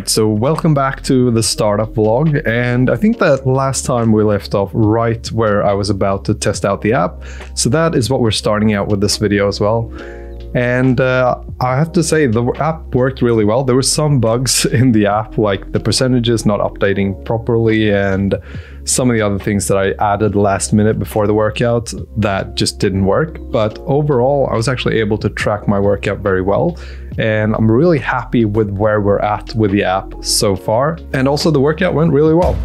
right, so welcome back to the startup vlog. And I think that last time we left off right where I was about to test out the app. So that is what we're starting out with this video as well. And uh, I have to say, the app worked really well. There were some bugs in the app, like the percentages not updating properly, and some of the other things that I added last minute before the workout that just didn't work. But overall, I was actually able to track my workout very well. And I'm really happy with where we're at with the app so far. And also, the workout went really well.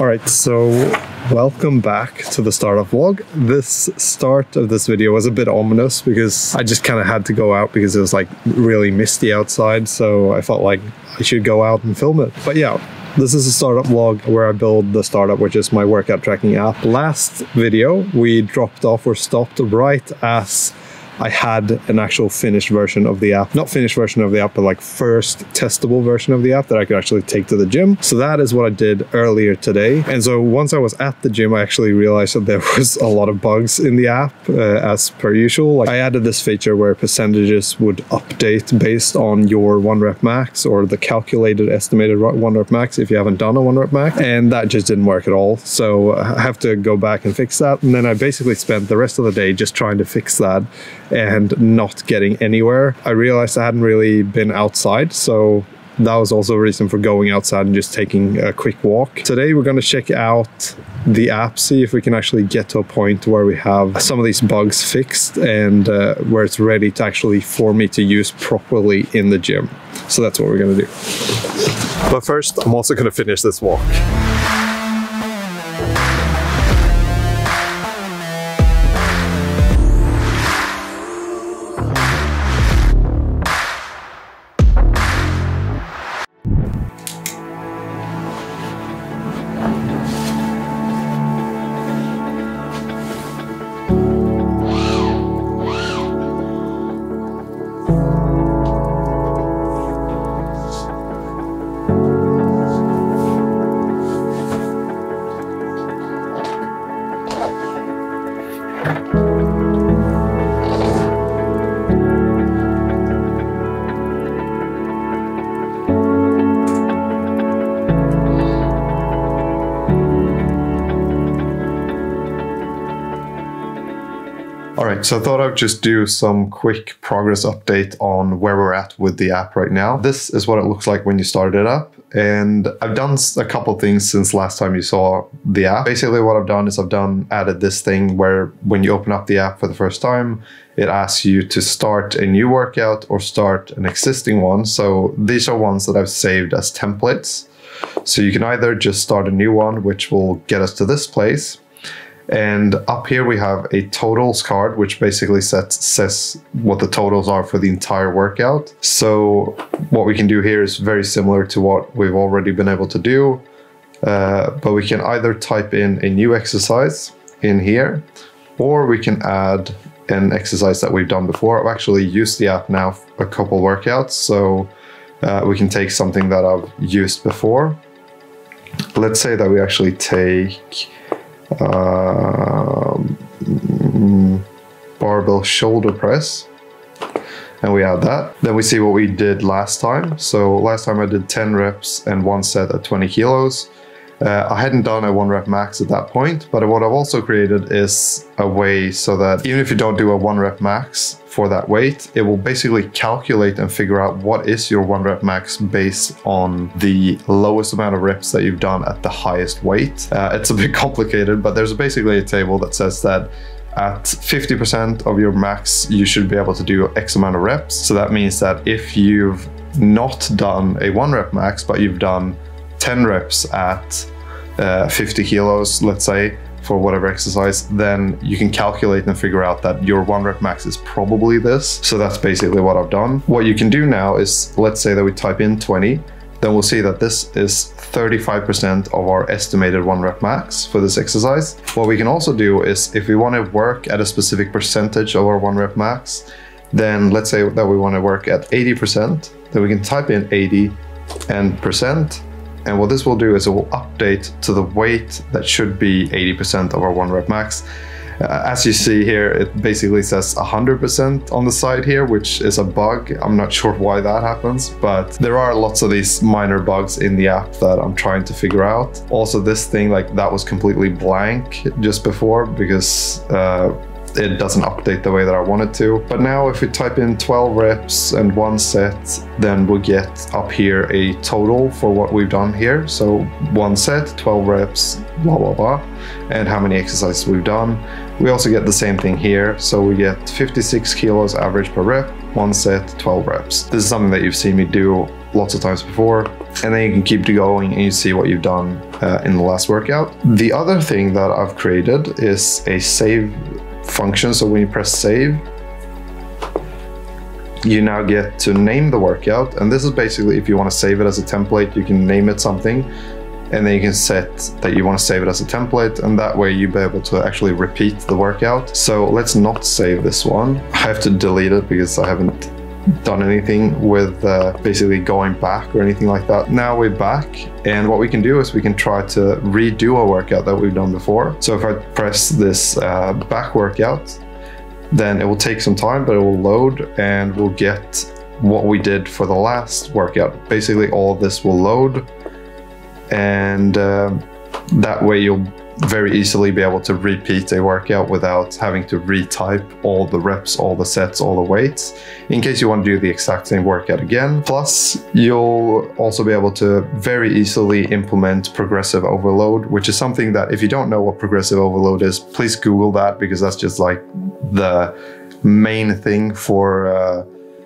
All right, so welcome back to the startup vlog. This start of this video was a bit ominous because I just kind of had to go out because it was like really misty outside. So I felt like I should go out and film it. But yeah, this is a startup vlog where I build the startup, which is my workout tracking app. Last video, we dropped off or stopped right as I had an actual finished version of the app. Not finished version of the app, but like first testable version of the app that I could actually take to the gym. So that is what I did earlier today. And so once I was at the gym, I actually realized that there was a lot of bugs in the app uh, as per usual. Like I added this feature where percentages would update based on your one rep max or the calculated estimated one rep max if you haven't done a one rep max. And that just didn't work at all. So I have to go back and fix that. And then I basically spent the rest of the day just trying to fix that and not getting anywhere. I realized I hadn't really been outside, so that was also a reason for going outside and just taking a quick walk. Today we're going to check out the app, see if we can actually get to a point where we have some of these bugs fixed and uh, where it's ready to actually for me to use properly in the gym. So that's what we're going to do. But first, I'm also going to finish this walk. All right, so I thought I'd just do some quick progress update on where we're at with the app right now. This is what it looks like when you start it up. And I've done a couple things since last time you saw the app. Basically what I've done is I've done added this thing where when you open up the app for the first time, it asks you to start a new workout or start an existing one. So these are ones that I've saved as templates. So you can either just start a new one, which will get us to this place, and up here we have a totals card, which basically sets, says what the totals are for the entire workout. So what we can do here is very similar to what we've already been able to do. Uh, but we can either type in a new exercise in here, or we can add an exercise that we've done before. I've actually used the app now a couple workouts, so uh, we can take something that I've used before. Let's say that we actually take um, barbell shoulder press and we add that. Then we see what we did last time. So last time I did 10 reps and one set at 20 kilos. Uh, I hadn't done a one rep max at that point, but what I've also created is a way so that even if you don't do a one rep max for that weight, it will basically calculate and figure out what is your one rep max based on the lowest amount of reps that you've done at the highest weight. Uh, it's a bit complicated, but there's basically a table that says that at 50% of your max, you should be able to do X amount of reps. So that means that if you've not done a one rep max, but you've done 10 reps at uh, 50 kilos, let's say, for whatever exercise, then you can calculate and figure out that your one rep max is probably this. So that's basically what I've done. What you can do now is, let's say that we type in 20, then we'll see that this is 35% of our estimated one rep max for this exercise. What we can also do is if we want to work at a specific percentage of our one rep max, then let's say that we want to work at 80%, then we can type in 80 and percent and what this will do is it will update to the weight that should be 80% of our one rep max. Uh, as you see here, it basically says 100% on the side here, which is a bug. I'm not sure why that happens, but there are lots of these minor bugs in the app that I'm trying to figure out. Also, this thing, like that was completely blank just before because uh, it doesn't update the way that I want it to. But now if we type in 12 reps and one set, then we'll get up here a total for what we've done here. So one set, 12 reps, blah, blah, blah, and how many exercises we've done. We also get the same thing here. So we get 56 kilos average per rep, one set, 12 reps. This is something that you've seen me do lots of times before. And then you can keep going and you see what you've done uh, in the last workout. The other thing that I've created is a save function. So when you press save, you now get to name the workout. And this is basically if you want to save it as a template, you can name it something and then you can set that you want to save it as a template and that way you'll be able to actually repeat the workout. So let's not save this one. I have to delete it because I haven't done anything with uh, basically going back or anything like that. Now we're back and what we can do is we can try to redo a workout that we've done before. So if I press this uh, back workout, then it will take some time, but it will load and we'll get what we did for the last workout. Basically all this will load and uh, that way you'll very easily be able to repeat a workout without having to retype all the reps, all the sets, all the weights, in case you want to do the exact same workout again. Plus, you'll also be able to very easily implement progressive overload, which is something that if you don't know what progressive overload is, please Google that because that's just like the main thing for uh,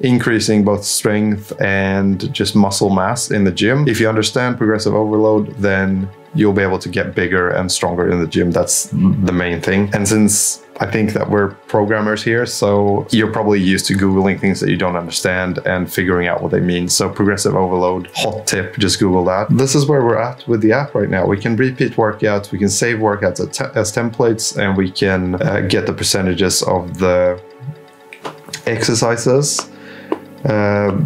increasing both strength and just muscle mass in the gym. If you understand progressive overload, then you'll be able to get bigger and stronger in the gym. That's the main thing. And since I think that we're programmers here, so you're probably used to Googling things that you don't understand and figuring out what they mean. So progressive overload, hot tip, just Google that. This is where we're at with the app right now. We can repeat workouts, we can save workouts as templates, and we can uh, get the percentages of the exercises. Uh,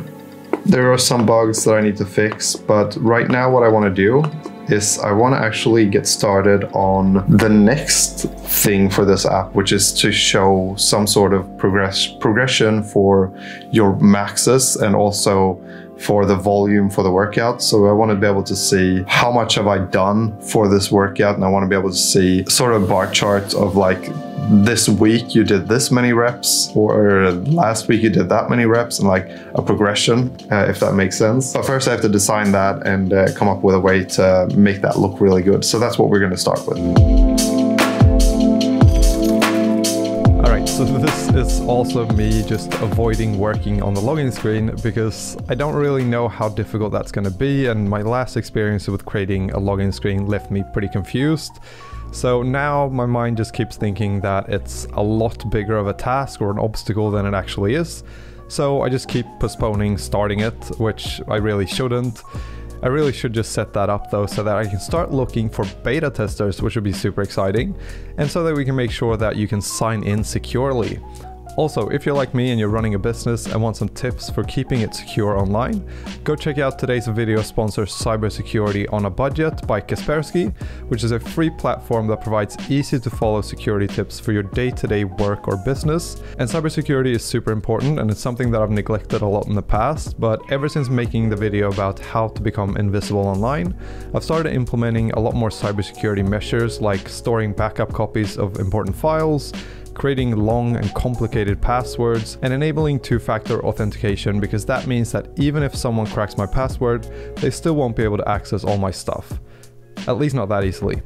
there are some bugs that I need to fix, but right now what I want to do is I want to actually get started on the next thing for this app, which is to show some sort of progress progression for your maxes and also for the volume for the workout. So I want to be able to see how much have I done for this workout and I want to be able to see sort of bar chart of like this week you did this many reps or last week you did that many reps and like a progression uh, if that makes sense. But first i have to design that and uh, come up with a way to make that look really good. So that's what we're going to start with so this is also me just avoiding working on the login screen because I don't really know how difficult that's going to be and my last experience with creating a login screen left me pretty confused. So now my mind just keeps thinking that it's a lot bigger of a task or an obstacle than it actually is. So I just keep postponing starting it, which I really shouldn't. I really should just set that up though so that I can start looking for beta testers, which would be super exciting, and so that we can make sure that you can sign in securely. Also, if you're like me and you're running a business and want some tips for keeping it secure online, go check out today's video sponsor Cybersecurity on a Budget by Kaspersky, which is a free platform that provides easy to follow security tips for your day-to-day -day work or business. And cybersecurity is super important and it's something that I've neglected a lot in the past, but ever since making the video about how to become invisible online, I've started implementing a lot more cybersecurity measures like storing backup copies of important files, creating long and complicated passwords, and enabling two-factor authentication because that means that even if someone cracks my password, they still won't be able to access all my stuff. At least not that easily.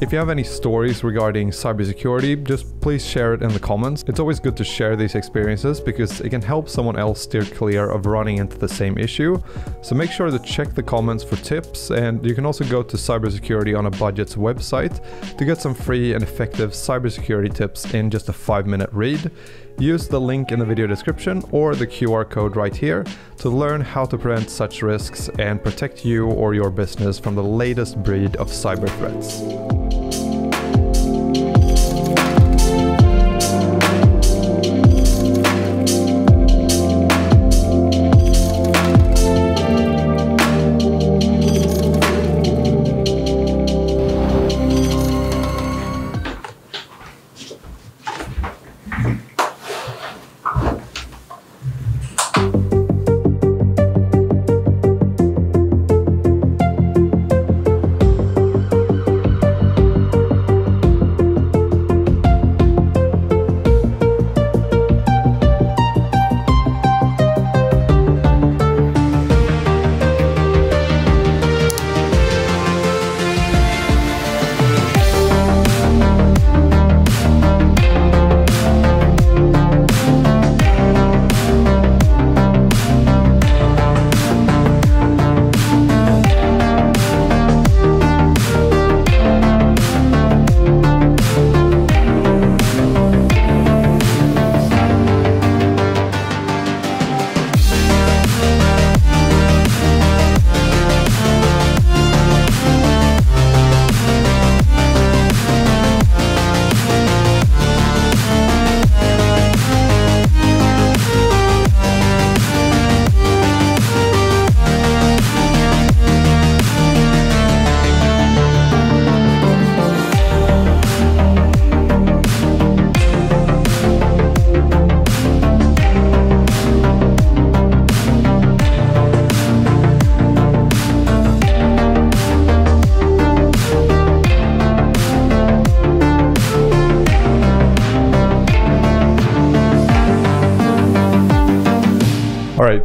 If you have any stories regarding cybersecurity, just please share it in the comments. It's always good to share these experiences because it can help someone else steer clear of running into the same issue. So make sure to check the comments for tips and you can also go to Cybersecurity on a Budget's website to get some free and effective cybersecurity tips in just a 5 minute read. Use the link in the video description or the QR code right here to learn how to prevent such risks and protect you or your business from the latest breed of cyber threats.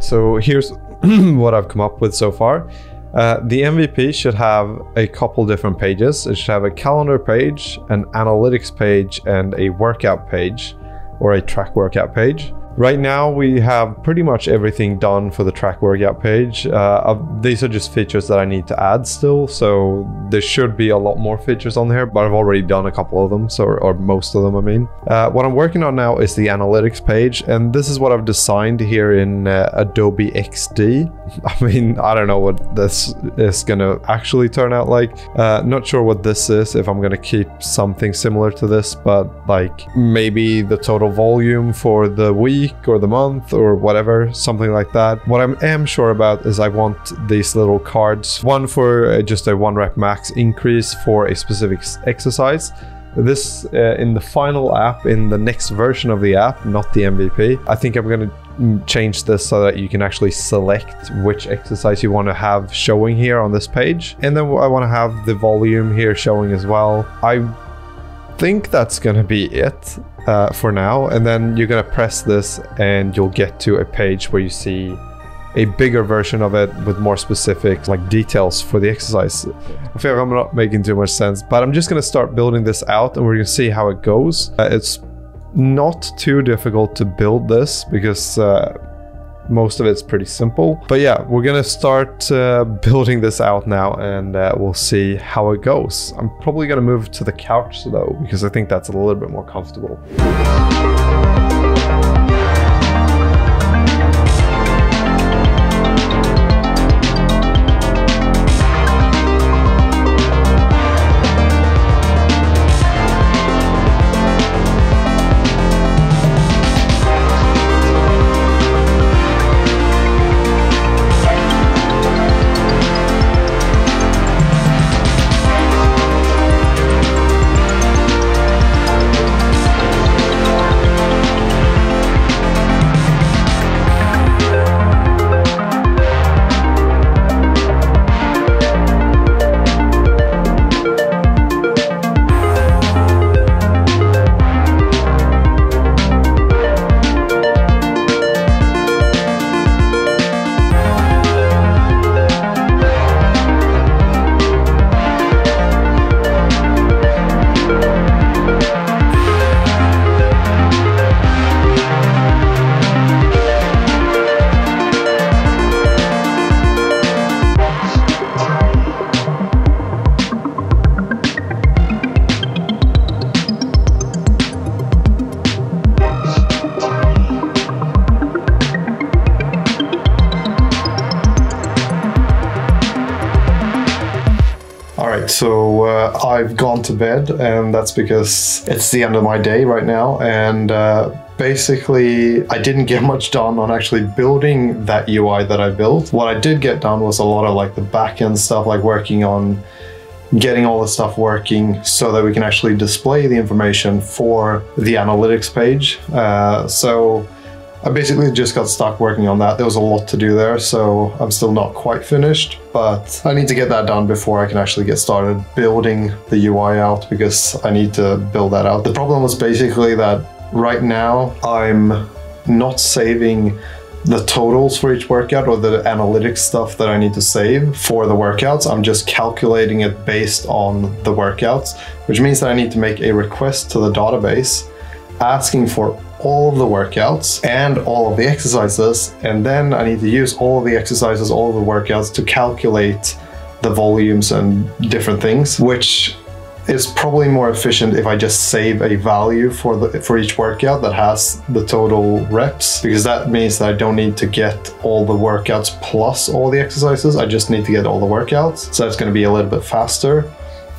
So here's what I've come up with so far. Uh, the MVP should have a couple different pages. It should have a calendar page, an analytics page, and a workout page, or a track workout page. Right now, we have pretty much everything done for the track workout page. Uh, these are just features that I need to add still, so there should be a lot more features on there, but I've already done a couple of them, so or most of them, I mean. Uh, what I'm working on now is the analytics page, and this is what I've designed here in uh, Adobe XD. I mean, I don't know what this is gonna actually turn out like. Uh, not sure what this is, if I'm gonna keep something similar to this, but like maybe the total volume for the week or the month or whatever, something like that. What I am sure about is I want these little cards, one for uh, just a one rep max increase for a specific exercise. This uh, in the final app, in the next version of the app, not the MVP. I think I'm going to change this so that you can actually select which exercise you want to have showing here on this page. And then I want to have the volume here showing as well. I think that's going to be it uh, for now. And then you're to press this and you'll get to a page where you see a bigger version of it with more specific like details for the exercise. I feel like I'm not making too much sense, but I'm just to start building this out and we're to see how it goes. Uh, it's not too difficult to build this because uh, most of it's pretty simple. But yeah, we're gonna start uh, building this out now and uh, we'll see how it goes. I'm probably gonna move to the couch though, because I think that's a little bit more comfortable. Right, so uh, I've gone to bed, and that's because it's the end of my day right now, and uh, basically I didn't get much done on actually building that UI that I built. What I did get done was a lot of like the backend stuff, like working on getting all the stuff working so that we can actually display the information for the analytics page. Uh, so I basically just got stuck working on that. There was a lot to do there, so I'm still not quite finished, but I need to get that done before I can actually get started building the UI out because I need to build that out. The problem was basically that right now I'm not saving the totals for each workout or the analytics stuff that I need to save for the workouts. I'm just calculating it based on the workouts, which means that I need to make a request to the database asking for all of the workouts and all of the exercises. And then I need to use all the exercises, all the workouts to calculate the volumes and different things, which is probably more efficient if I just save a value for the for each workout that has the total reps because that means that I don't need to get all the workouts plus all the exercises. I just need to get all the workouts. So that's going to be a little bit faster.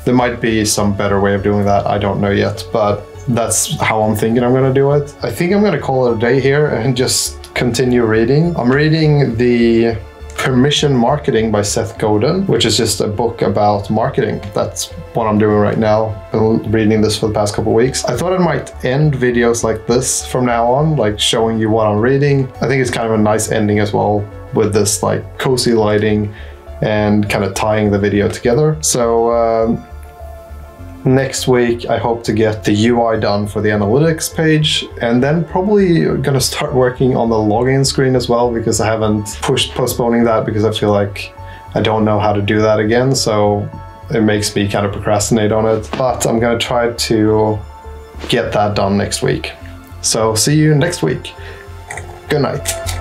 There might be some better way of doing that. I don't know yet, but that's how I'm thinking I'm to do it. I think I'm to call it a day here and just continue reading. I'm reading the Permission Marketing by Seth Godin, which is just a book about marketing. That's what I'm doing right now. Been reading this for the past couple weeks. I thought I might end videos like this from now on, like showing you what I'm reading. I think it's kind of a nice ending as well with this like cozy lighting and kind of tying the video together. So um, Next week, I hope to get the UI done for the analytics page and then probably gonna start working on the login screen as well because I haven't pushed postponing that because I feel like I don't know how to do that again. So it makes me kind of procrastinate on it. But I'm gonna try to get that done next week. So see you next week. Good night.